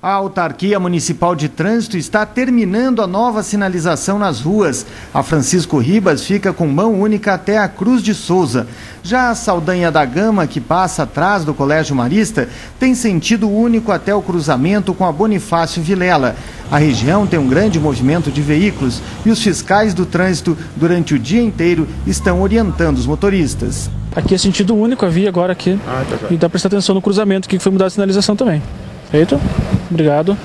A Autarquia Municipal de Trânsito está terminando a nova sinalização nas ruas. A Francisco Ribas fica com mão única até a Cruz de Souza. Já a Saldanha da Gama, que passa atrás do Colégio Marista, tem sentido único até o cruzamento com a Bonifácio Vilela. A região tem um grande movimento de veículos e os fiscais do trânsito, durante o dia inteiro, estão orientando os motoristas. Aqui é sentido único a via agora aqui. Ah, tá, tá. E dá para prestar atenção no cruzamento, que foi mudar a sinalização também. Feito? Obrigado.